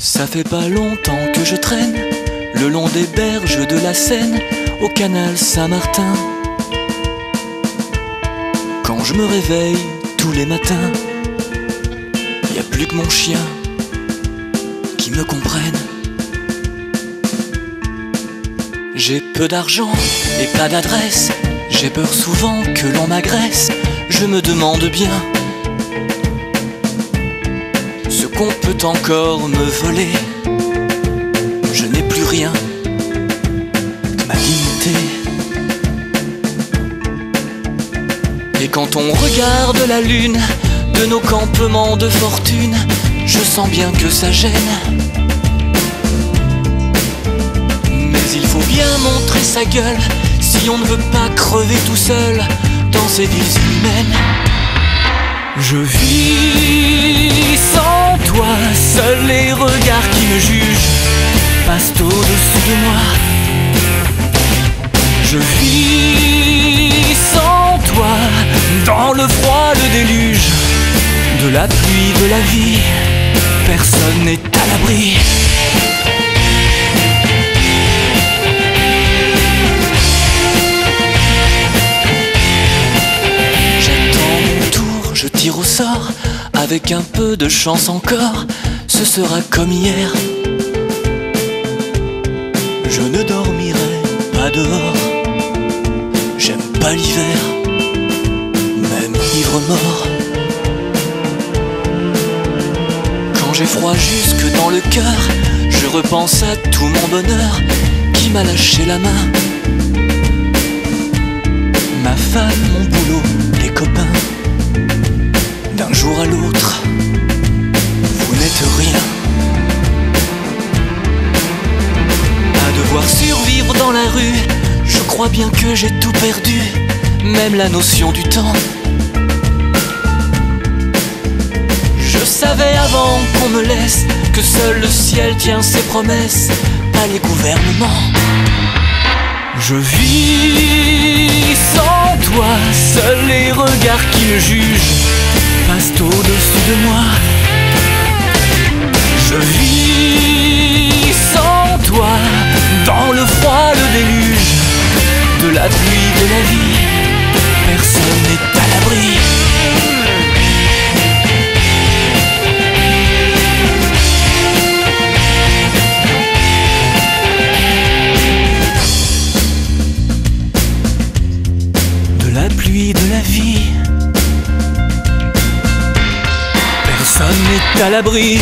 Ça fait pas longtemps que je traîne le long des berges de la Seine au canal Saint-Martin. Quand je me réveille tous les matins, y a plus que mon chien qui me comprenne. J'ai peu d'argent et pas d'adresse, j'ai peur souvent que l'on m'agresse, je me demande bien qu'on peut encore me voler. Je n'ai plus rien de ma dignité. Et quand on regarde la lune de nos campements de fortune, je sens bien que ça gêne. Mais il faut bien montrer sa gueule si on ne veut pas crever tout seul dans ces villes humaines. Je vis toi, seuls les regards qui me jugent passent au-dessus de moi. Je vis sans toi, dans le froid, le déluge, de la pluie, de la vie, personne n'est à l'abri. Avec un peu de chance encore, ce sera comme hier. Je ne dormirai pas dehors, j'aime pas l'hiver, même ivre mort. Quand j'ai froid jusque dans le cœur, je repense à tout mon bonheur qui m'a lâché la main. Bien que j'ai tout perdu, même la notion du temps. Je savais avant qu'on me laisse que seul le ciel tient ses promesses, pas les gouvernements. Je vis sans toi, seuls les regards qui me jugent passent au-dessus de moi. Je vis personne n'est à l'abri. de la pluie, de la vie. Personne n'est à l'abri.